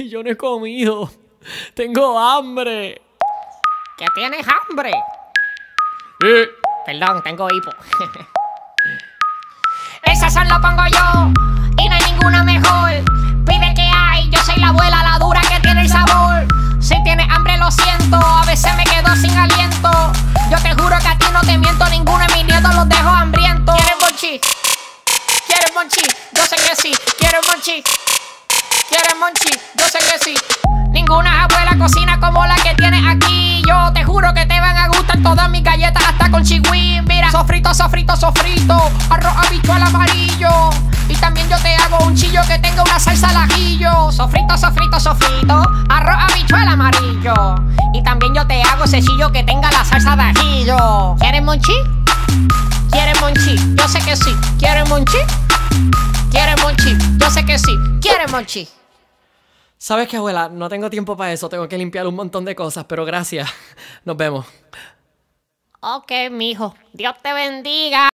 Yo no he comido. Tengo hambre. ¿Que tienes hambre? Eh, Perdón, tengo hipo. Esa son lo pongo yo y no hay ninguna mejor. Pide que hay, yo soy la abuela, la dura que tiene el sabor. Si tienes hambre lo siento, a veces me quedo sin aliento. Yo te juro que a ti no te miento, ninguno de mis nietos los dejo hambrientos. ¿Quieres monchi? ¿Quieres monchi? Yo sé que sí. ¿Quieres monchi? ¿Quieres monchi? Sofrito, sofrito. Arroz habichuel amarillo. Y también yo te hago un chillo que tenga una salsa al ajillo. Sofrito, sofrito, sofrito. Arroz habichuel amarillo. Y también yo te hago ese chillo que tenga la salsa de ajillo. ¿Quieres monchi? ¿Quieres monchi? Yo sé que sí. ¿Quieres monchi? ¿Quieres monchi? Yo sé que sí. ¿Quieres monchi? ¿Sabes qué, abuela? No tengo tiempo para eso. Tengo que limpiar un montón de cosas, pero gracias. Nos vemos. Ok, mijo. Dios te bendiga.